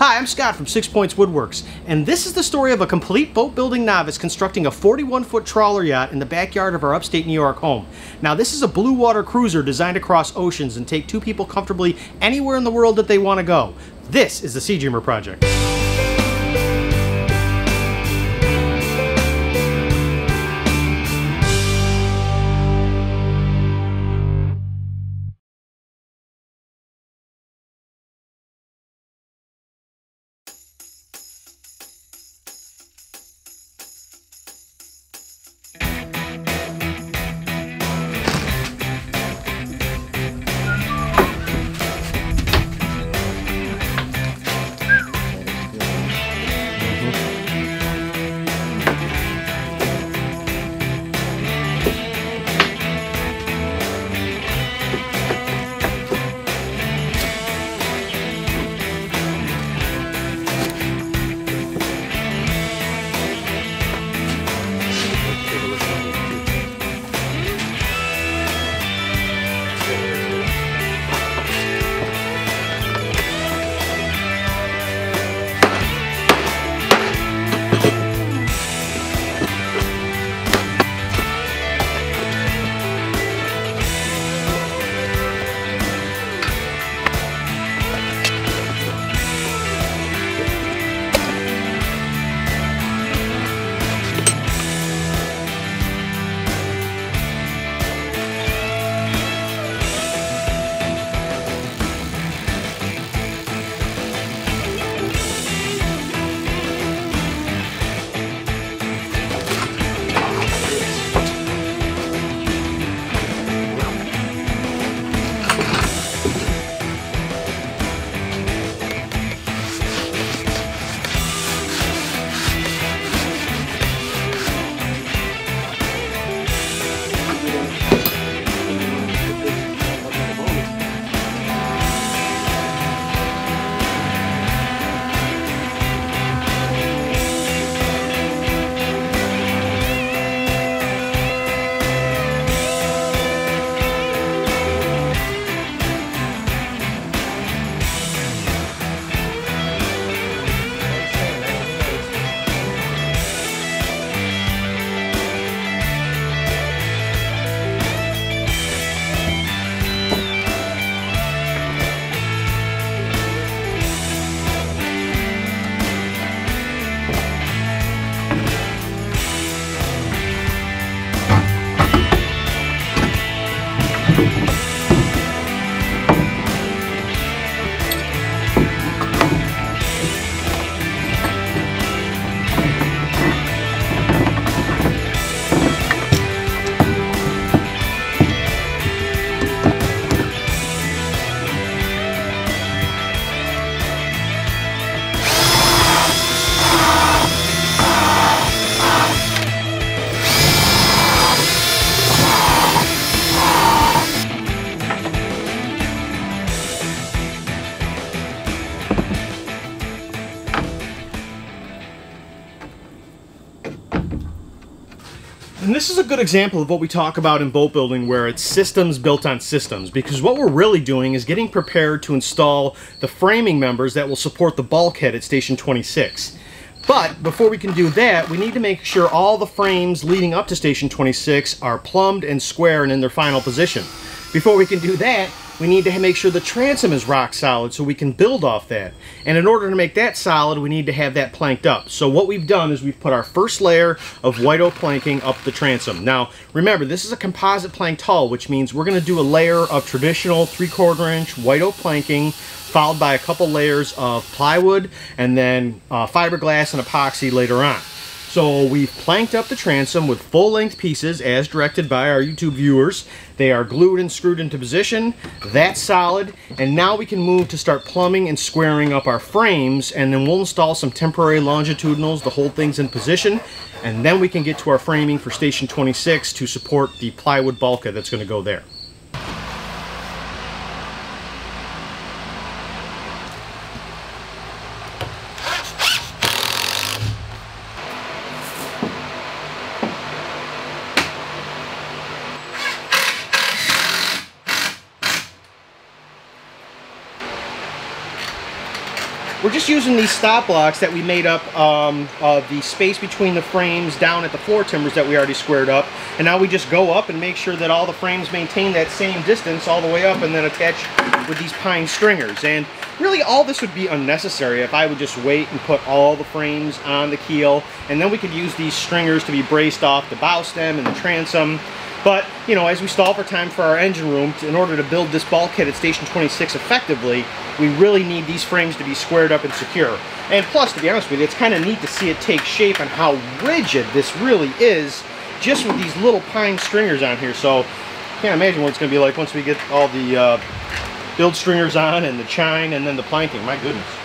Hi, I'm Scott from Six Points Woodworks, and this is the story of a complete boat building novice constructing a 41 foot trawler yacht in the backyard of our upstate New York home. Now, this is a blue water cruiser designed to cross oceans and take two people comfortably anywhere in the world that they want to go. This is the Sea Dreamer Project. And this is a good example of what we talk about in boat building where it's systems built on systems because what we're really doing is getting prepared to install the framing members that will support the bulkhead at station 26. But before we can do that, we need to make sure all the frames leading up to station 26 are plumbed and square and in their final position. Before we can do that, we need to make sure the transom is rock solid so we can build off that. And in order to make that solid, we need to have that planked up. So what we've done is we've put our first layer of white oak planking up the transom. Now, remember, this is a composite planked hull, which means we're gonna do a layer of traditional three quarter inch white oak planking followed by a couple layers of plywood and then uh, fiberglass and epoxy later on. So we've planked up the transom with full-length pieces as directed by our YouTube viewers. They are glued and screwed into position. That's solid. And now we can move to start plumbing and squaring up our frames and then we'll install some temporary longitudinals to hold things in position. And then we can get to our framing for station 26 to support the plywood bulkhead that's going to go there. We're just using these stop blocks that we made up um, uh, the space between the frames down at the floor timbers that we already squared up. And now we just go up and make sure that all the frames maintain that same distance all the way up and then attach with these pine stringers. And really all this would be unnecessary if I would just wait and put all the frames on the keel and then we could use these stringers to be braced off the bow stem and the transom but, you know, as we stall for time for our engine room, in order to build this bulkhead at Station 26 effectively, we really need these frames to be squared up and secure. And plus, to be honest with you, it's kind of neat to see it take shape and how rigid this really is just with these little pine stringers on here. So, can't imagine what it's going to be like once we get all the uh, build stringers on and the chine and then the planking. My goodness.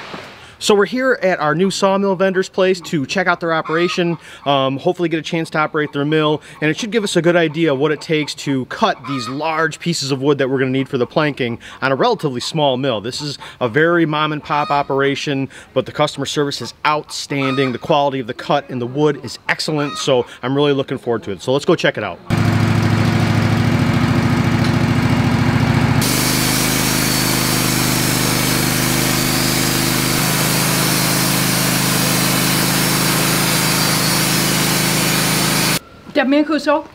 So we're here at our new sawmill vendor's place to check out their operation, um, hopefully get a chance to operate their mill, and it should give us a good idea what it takes to cut these large pieces of wood that we're going to need for the planking on a relatively small mill. This is a very mom and pop operation, but the customer service is outstanding. The quality of the cut and the wood is excellent, so I'm really looking forward to it. So let's go check it out. Deb Mancuso,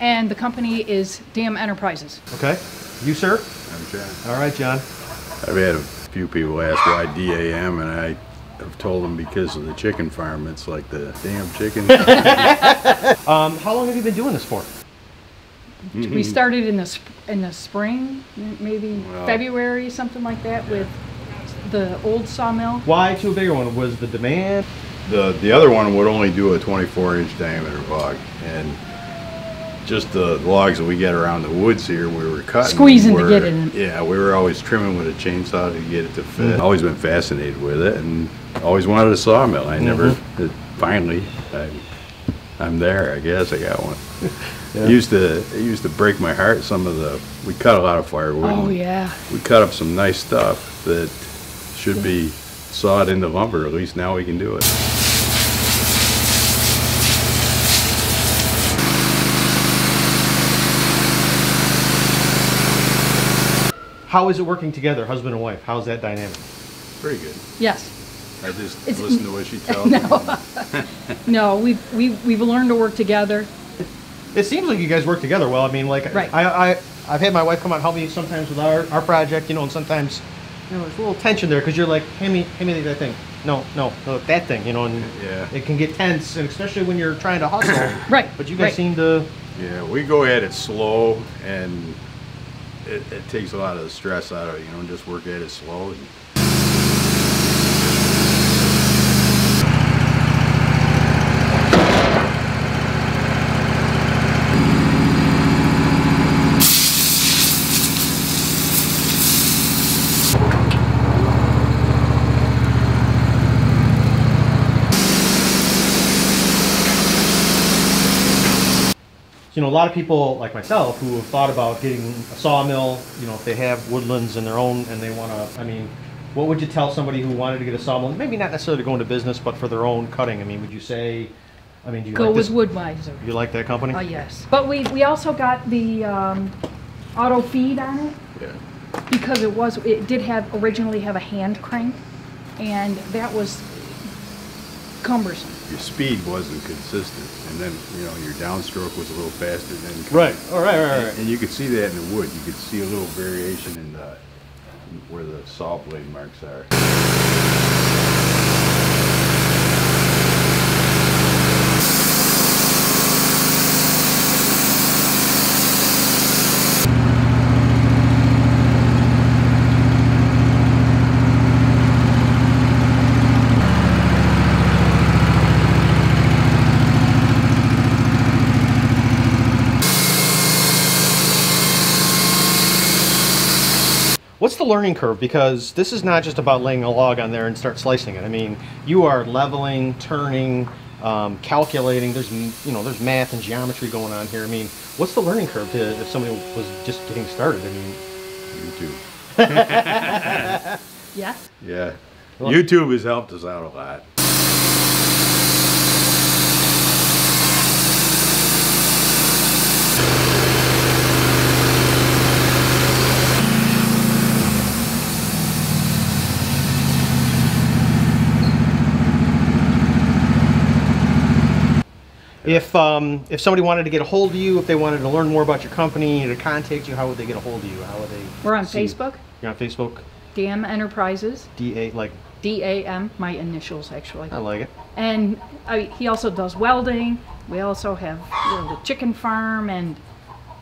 and the company is Dam Enterprises. Okay. You, sir? I'm John. All right, John. I've had a few people ask why DAM, and I have told them because of the chicken farm. It's like the damn chicken. Um, how long have you been doing this for? We started in the sp- in the spring, maybe Well- February, something like that, with the old sawmill. Why to a bigger one? Was the demand? The the other one would only do a 24 inch diameter log, and just the logs that we get around the woods here, we were cutting. Squeezing to get it in. Yeah, we were always trimming with a chainsaw to get it to fit. Mm-hmm. Always been fascinated with it, and always wanted a sawmill. I never. Mm-hmm. It, finally, I, I'm there. I guess I got one. It used to it used to break my heart. Some of the we cut a lot of firewood. Oh yeah. We cut up some nice stuff that should be sawed into lumber. At least now we can do it. How is it working together, husband and wife? How's that dynamic? Very good. Yes. I just It's- listen to what she tells me. No, we've we've we've learned to work together. It seems like you guys work together well. I mean, like Right. I, I, I've had my wife come out and help me sometimes with our, our project, you know, and sometimes, you know, there's a little tension there because you're like, hand me, hand me that thing. No, no, no, that thing, you know, and Yeah. it can get tense, and especially when you're trying to hustle. Right. But you guys right. seem to. Yeah, we go at it slow, and it, it takes a lot of the stress out of it. You know, and just work at it slow. And, You know, a lot of people like myself who have thought about getting a sawmill. You know, if they have woodlands in their own and they want to. I mean, what would you tell somebody who wanted to get a sawmill? Maybe not necessarily to go into business, but for their own cutting. I mean, would you say? I mean, do you Go like with this? Wood-Mizer. You like that company? Oh yes. But we we also got the um, auto feed on it yeah. because it was it did have originally have a hand crank, and that was cumbersome. Your speed wasn't consistent, and then you know your downstroke was a little faster than. Right. All right. Right. Right. And you could see that in the wood. You could see a little variation in the where the saw blade marks are. Learning curve? Because this is not just about laying a log on there and start slicing it. I mean, you are leveling, turning, um, calculating. There's you know there's math and geometry going on here. I mean, what's the learning curve to if somebody was just getting started? I mean, YouTube. Yes. Yeah. YouTube has helped us out a lot. If um, if somebody wanted to get a hold of you, if they wanted to learn more about your company, to contact you, how would they get a hold of you? How would they? We're on see? Facebook, You're on Facebook. DM Enterprises, D A like D A M, my initials actually. I like it. And I, he also does welding. We also have you know, the chicken farm, and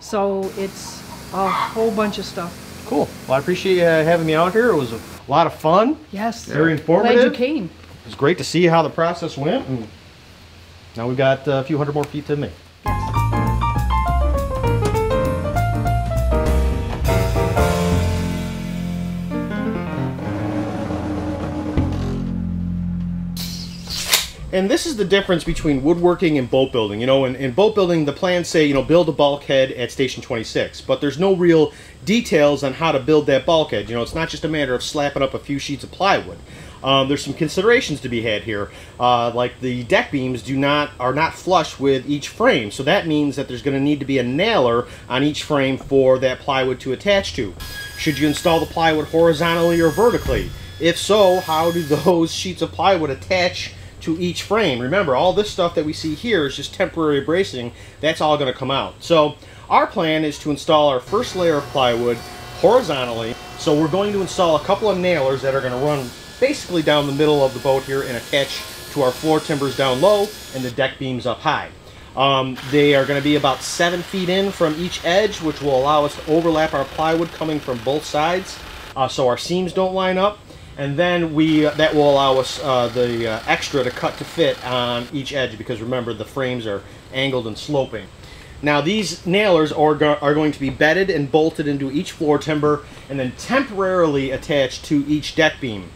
so it's a whole bunch of stuff. Cool. Well, I appreciate you having me out here. It was a lot of fun. Yes. Very informative. Glad you came. It was great to see how the process went. And now we've got a few hundred more feet to make. And this is the difference between woodworking and boat building. You know, in, in boat building, the plans say, you know, build a bulkhead at Station 26, but there's no real details on how to build that bulkhead. You know, it's not just a matter of slapping up a few sheets of plywood. Um, there's some considerations to be had here, uh, like the deck beams do not are not flush with each frame, so that means that there's going to need to be a nailer on each frame for that plywood to attach to. Should you install the plywood horizontally or vertically? If so, how do those sheets of plywood attach to each frame? Remember, all this stuff that we see here is just temporary bracing. That's all going to come out. So our plan is to install our first layer of plywood horizontally. So we're going to install a couple of nailers that are going to run basically down the middle of the boat here and attach to our floor timbers down low and the deck beams up high. Um, they are going to be about seven feet in from each edge, which will allow us to overlap our plywood coming from both sides, uh, so our seams don't line up. And then we that will allow us uh, the uh, extra to cut to fit on each edge because remember the frames are angled and sloping. Now these nailers are, go- are going to be bedded and bolted into each floor timber and then temporarily attached to each deck beam.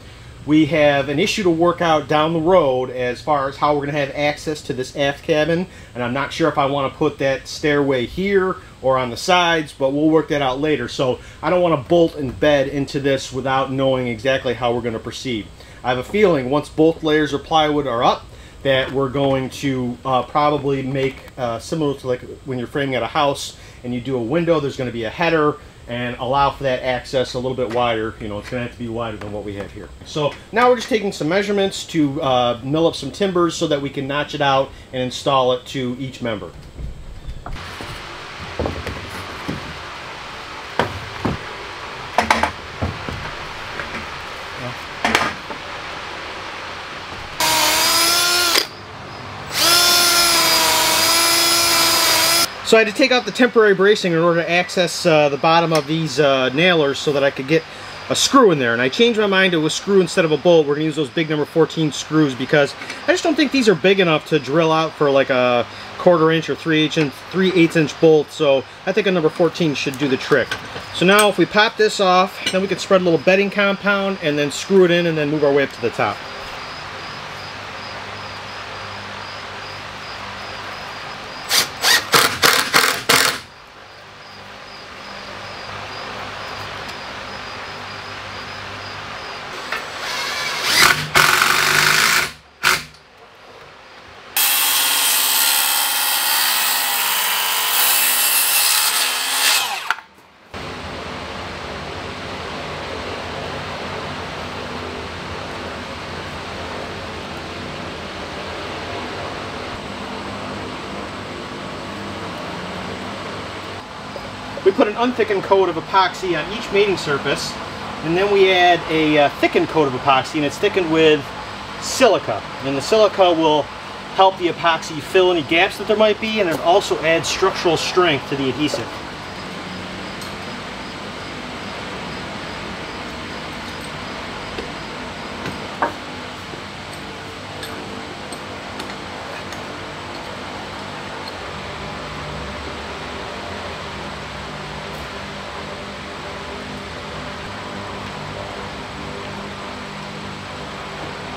We have an issue to work out down the road as far as how we're going to have access to this aft cabin, and I'm not sure if I want to put that stairway here or on the sides, but we'll work that out later. So I don't want to bolt and bed into this without knowing exactly how we're going to proceed. I have a feeling once both layers of plywood are up, that we're going to uh, probably make uh, similar to like when you're framing out a house and you do a window, there's going to be a header and allow for that access a little bit wider. You know, it's going to have to be wider than what we have here. So now we're just taking some measurements to uh, mill up some timbers so that we can notch it out and install it to each member. So I had to take out the temporary bracing in order to access uh, the bottom of these uh, nailers so that I could get a screw in there. And I changed my mind to a screw instead of a bolt. We're going to use those big number 14 screws because I just don't think these are big enough to drill out for like a quarter inch or 3 eighths inch, 3 eighths inch bolt. So I think a number 14 should do the trick. So now if we pop this off, then we can spread a little bedding compound and then screw it in and then move our way up to the top. We put an unthickened coat of epoxy on each mating surface, and then we add a uh, thickened coat of epoxy, and it's thickened with silica. And the silica will help the epoxy fill any gaps that there might be, and it also adds structural strength to the adhesive.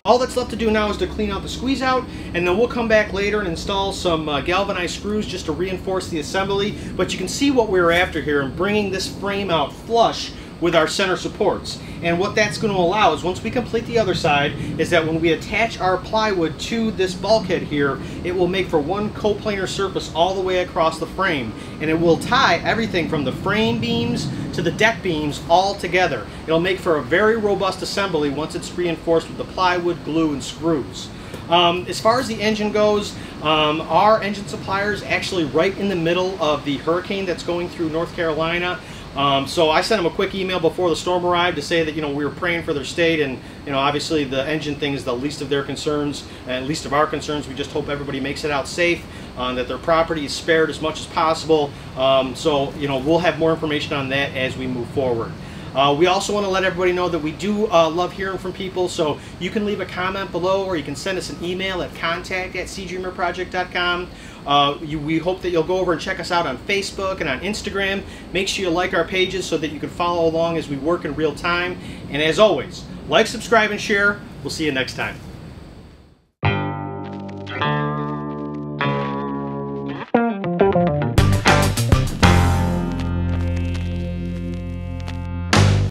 All that's left to do now is to clean out the squeeze out and then we'll come back later and install some uh, galvanized screws just to reinforce the assembly. But you can see what we're after here in bringing this frame out flush with our center supports. And what that's going to allow is once we complete the other side is that when we attach our plywood to this bulkhead here, it will make for one coplanar surface all the way across the frame. And it will tie everything from the frame beams to the deck beams all together. It'll make for a very robust assembly once it's reinforced with the plywood, glue, and screws. Um, as far as the engine goes, um, our engine supplier is actually right in the middle of the hurricane that's going through North Carolina. Um, so I sent them a quick email before the storm arrived to say that you know we were praying for their state, and you know obviously the engine thing is the least of their concerns and least of our concerns. We just hope everybody makes it out safe, uh, that their property is spared as much as possible. Um, so you know we'll have more information on that as we move forward. Uh, we also want to let everybody know that we do uh, love hearing from people, so you can leave a comment below or you can send us an email at contact at seadreamerproject.com. Uh, you, we hope that you'll go over and check us out on Facebook and on Instagram. Make sure you like our pages so that you can follow along as we work in real time. And as always, like, subscribe, and share. We'll see you next time.